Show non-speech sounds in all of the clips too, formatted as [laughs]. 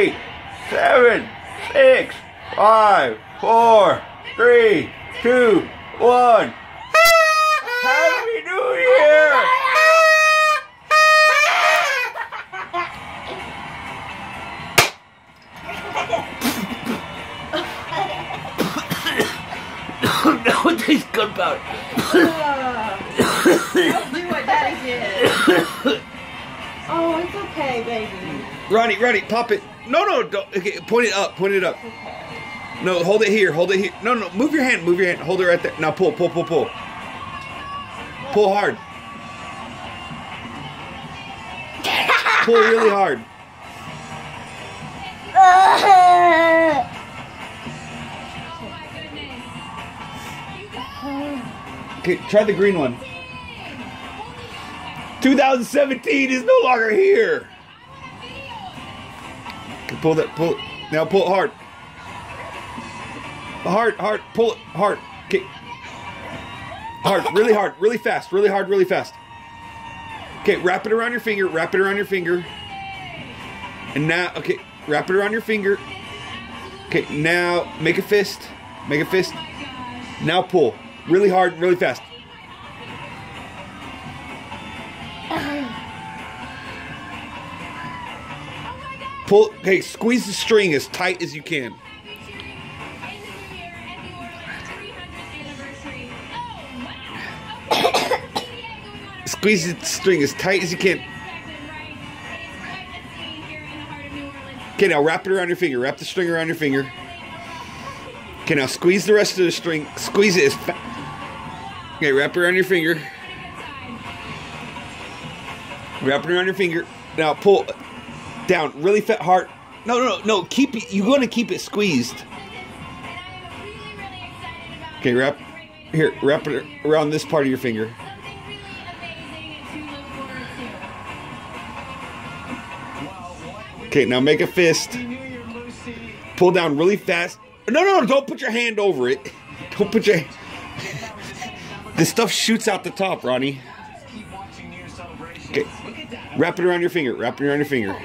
eight, seven, six, five, four, three, two, one. Happy New Year! no, it tastes good about it. Don't do what Daddy did. Oh, it's okay, baby. Ronnie, Ronnie, pop it. No, no, don't. Okay, point it up. Point it up. No, hold it here. Hold it here. No, no, move your hand. Move your hand. Hold it right there. Now pull, pull, pull, pull. Pull hard. Pull really hard. Okay, try the green one. 2017 is no longer here. Pull that. Pull. Now pull it hard. Hard, hard. Pull it hard. Okay. Hard, really hard, really fast, really hard, really fast. Okay, wrap it around your finger. Wrap it around your finger. And now, okay, wrap it around your finger. Okay, now make a fist. Make a fist. Now pull. Really hard, really fast. Pull. Okay, squeeze the string as tight as you can. Squeeze the string as tight as you can. Okay, now wrap it around your finger. Wrap the string around your finger. Okay, now squeeze the rest of the string. Squeeze it as. Okay, wrap it around your finger. Wrap it around your finger. Now pull down really fat hard. No, no, no, no. Keep it. You want to keep it squeezed. Okay, wrap here. Wrap it around this part of your finger. Okay, now make a fist. Pull down really fast. No, no, no, don't put your hand over it. [laughs] Don't put your. [laughs] this stuff shoots out the top, Ronnie. Okay, wrap it around your finger. Wrap it around your finger.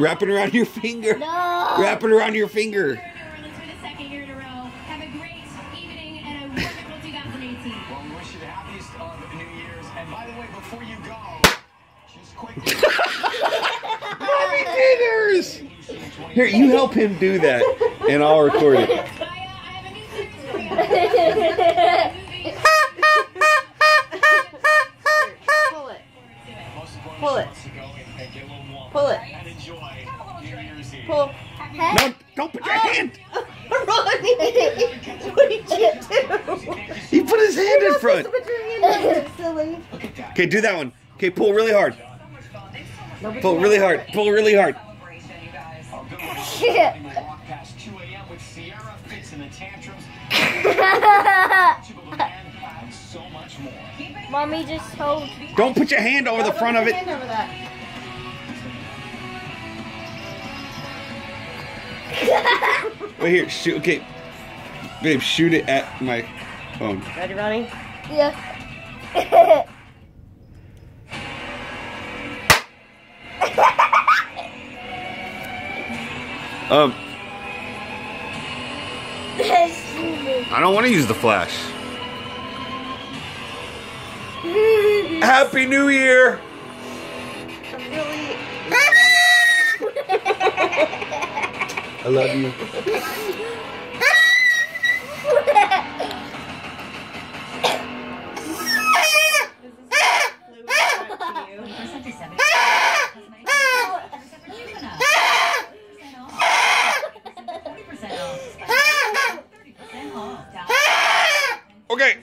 Wrap it around your finger. No. Wrap it around your finger. Have a great evening and a wonderful 2018. Well, we wish you the happiest of New Year's. By the way, before you go. [laughs] Mommy dinners. Here, you help him do that, and I'll record it. Pull it. Pull it. And enjoy New Year's Eve. Pull. No, don't put your oh. hand. [laughs] Ronnie! What did you do? He put his hand in front. Put your hand in silly. Okay, do that one. Okay, pull really hard. Pull really hard. Pull really hard. Shit. [laughs] [laughs] Mommy just told. Don't put your hand over the front of it. hand. [laughs] Wait here. Shoot. Okay, babe, shoot it at my phone. Ready, Ronnie? Yeah. Um, [laughs] I don't want to use the flash. Happy New Year. I'm [laughs] really. I love you. [laughs] Okay.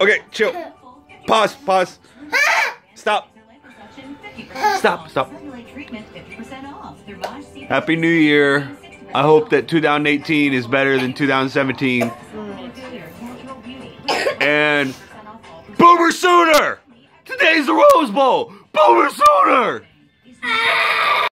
Okay. Chill. Pause. Pause. Stop. Stop. Stop. Happy New Year. I hope that 2018 is better than 2017. And Boomer Sooner! Today's the Rose Bowl! Boomer Sooner!